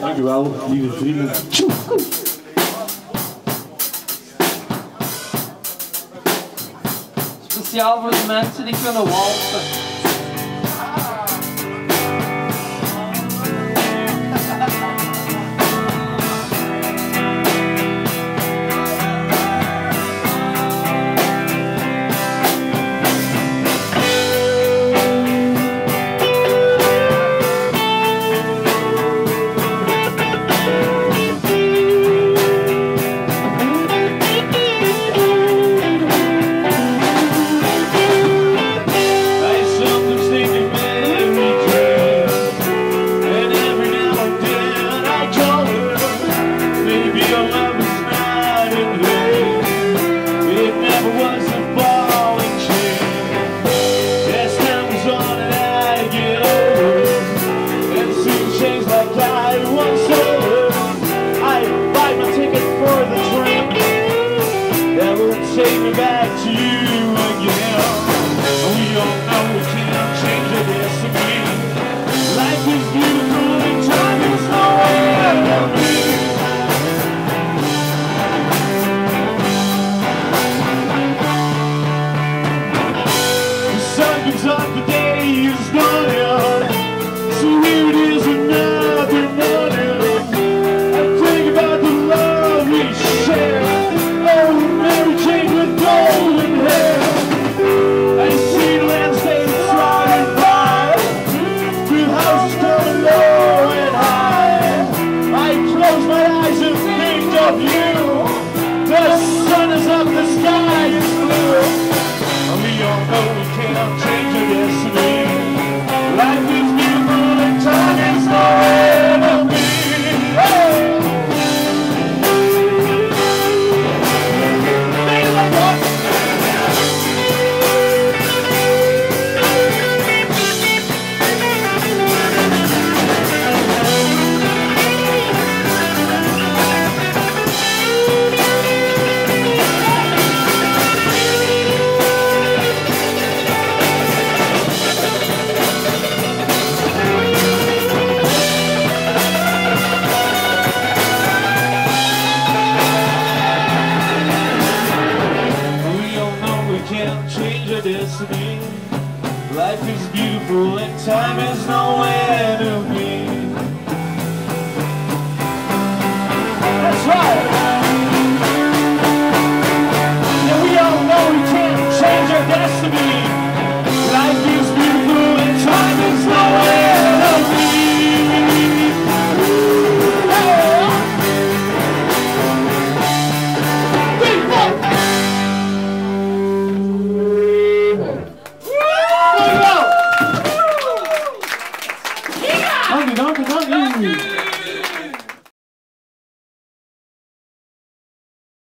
Dankjewel, lieve vrienden. Speciaal voor de mensen die kunnen walsen. back to you. life is beautiful and time is nowhere to be. That's right. 打你打你打你。